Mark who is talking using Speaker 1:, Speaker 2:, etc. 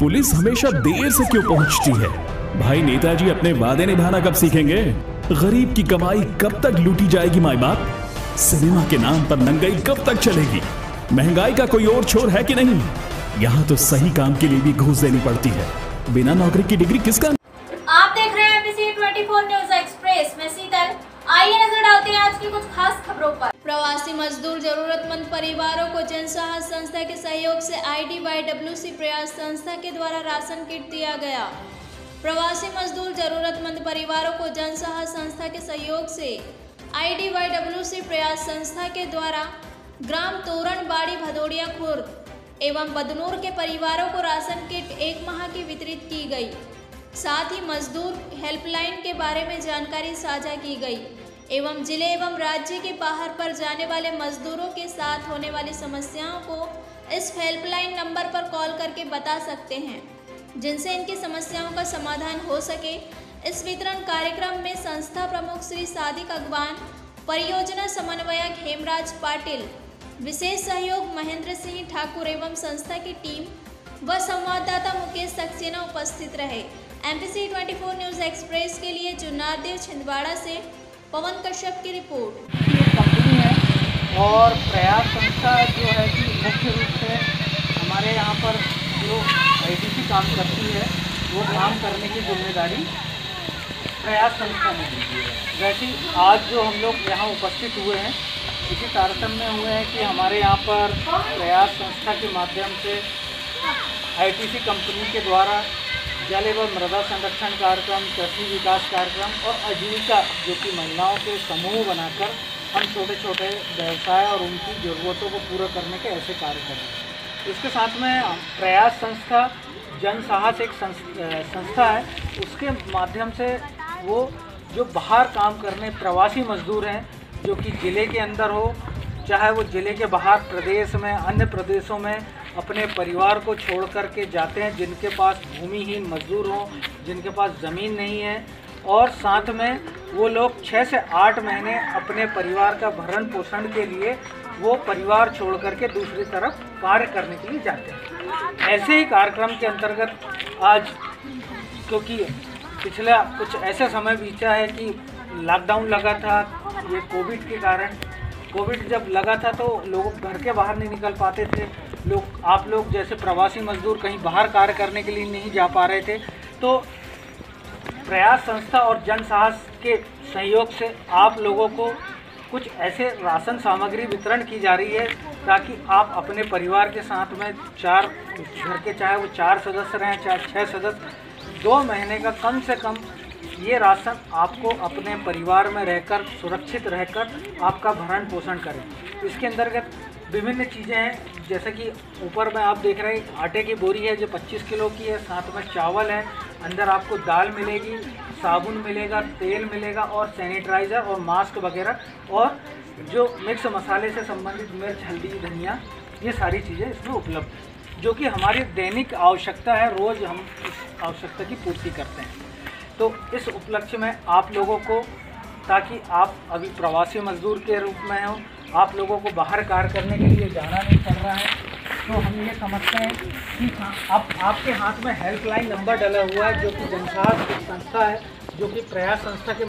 Speaker 1: Police हमेशा देर से क्यों पहुँचती है? भाई नेताजी अपने वादे निभाना कब सीखेंगे? गरीब की कमाई कब तक लूटी जाएगी, माई बाप? सिनेमा के नाम पर नंगाई कब तक चलेगी? महँगाई का कोई और छोर है कि नहीं? यहाँ तो सही काम के लिए भी घूस देनी पड़ती है। बिना नौकरी की डिग्री किसका?
Speaker 2: आप देख रहे हैं 24 न्यूज़ एक्सप्रेस। आइए नज़र डालते हैं आज की कुछ खास खबरों पर। प्रवासी मजदूर जरूरतमंद परिवारों को जनसहाय संस्था के सहयोग से आईडीवाईडब्ल्यूसी प्रयास संस्था के द्वारा राशन किट दिया गया। प्रवासी मजदूर जरूरतमंद परिवारों को जनसहाय संस्था के सहयोग से आईडीवाईडब्ल्यूसी प्रयास संस्था के द्वारा ग्राम तोरण बाड़ी भदौड़िया खुर्द एवं बदनूर के परिवारों को राशन किट एक माह की वितरित की गई। साथ ही मजदूर हेल्पलाइन के बारे में जानकारी साझा की गई। एवं ज़िले एवं राज्य के बाहर पर जाने वाले मजदूरों के साथ होने वाली समस्याओं को इस हेल्पलाइन नंबर पर कॉल करके बता सकते हैं। जिनसे इनकी समस्याओं का समाधान हो सके, इस वितरण कार्यक्रम में संस्था प्रमुख श्री सादिक अगवान, परियोजना समन्वयक हेमराज पाटिल, विशेष सहयोग महेंद्र सिंह ठाकुर एवं संस्था की टीम व संवाददाता मुकेश सक्सेना उपस्थित रहे। एमपीसी 24 न्यूज़ एक्सप्रेस के लिए चुनारदेव छिंदवाड़ा से पवन कश्यप की रिपोर्ट।
Speaker 3: कंपनी है और प्रयास संस्था जो है कि मुख्य रूप से हमारे यहाँ पर जो आईटीसी काम करती है, वो काम करने की ज़िम्मेदारी प्रयास संस्था ने दी है। वैसे आज जो हम लोग यहाँ उपस्थित हुए हैं, इसी तारतम्य हुए हैं कि हमारे यहाँ पर प्रयास संस्था के माध्यम से आईटीसी कंपनी के द्वारा जल एवं मृदा संरक्षण कार्यक्रम, कृषि विकास कार्यक्रम और आजीविका, जो कि महिलाओं के समूह बनाकर हम छोटे छोटे व्यवसाय और उनकी ज़रूरतों को पूरा करने के ऐसे कार्य कर रहे हैं। इसके साथ में प्रयास संस्था, जन साहस एक संस्था है। उसके माध्यम से वो जो बाहर काम करने प्रवासी मजदूर हैं, जो कि ज़िले के अंदर हो, चाहे वो ज़िले के बाहर प्रदेश में, अन्य प्रदेशों में अपने परिवार को छोड़ कर के जाते हैं, जिनके पास भूमिहीन मजदूर हों, जिनके पास ज़मीन नहीं है। और साथ में वो लोग छः से आठ महीने अपने परिवार का भरण पोषण के लिए वो परिवार छोड़ करके दूसरी तरफ़ कार्य करने के लिए जाते हैं। ऐसे ही कार्यक्रम के अंतर्गत आज, क्योंकि पिछला कुछ ऐसा समय बीता है कि लॉकडाउन लगा था, ये कोविड के कारण कोविड जब लगा था तो लोग घर के बाहर नहीं निकल पाते थे। लोग, आप लोग जैसे प्रवासी मजदूर कहीं बाहर कार्य करने के लिए नहीं जा पा रहे थे। तो प्रयास संस्था और जन साहस के सहयोग से आप लोगों को कुछ ऐसे राशन सामग्री वितरण की जा रही है ताकि आप अपने परिवार के साथ में चार, घर के चाहे वो चार सदस्य रहें, चाहे छः सदस्य, दो महीने का कम से कम ये राशन आपको अपने परिवार में रहकर, सुरक्षित रहकर आपका भरण पोषण करें। इसके अंतर्गत विभिन्न चीज़ें हैं, जैसे कि ऊपर में आप देख रहे हैं, आटे की बोरी है जो 25 किलो की है, साथ में चावल है, अंदर आपको दाल मिलेगी, साबुन मिलेगा, तेल मिलेगा और सैनिटाइज़र और मास्क वगैरह और जो मिक्स मसाले से संबंधित मिर्च, हल्दी, धनिया, ये सारी चीज़ें इसमें उपलब्ध हैं, जो कि हमारी दैनिक आवश्यकता है, रोज़ हम इस आवश्यकता की पूर्ति करते हैं। तो इस उपलक्ष्य में आप लोगों को, ताकि आप अभी प्रवासी मजदूर के रूप में हो, आप लोगों को बाहर कार्य करने के लिए जाना नहीं पड़ रहा है। तो हम ये समझते हैं कि हाँ अब आपके हाथ में हेल्पलाइन नंबर डला हुआ है, जो कि जनसार संस्था है, जो कि प्रयास संस्था के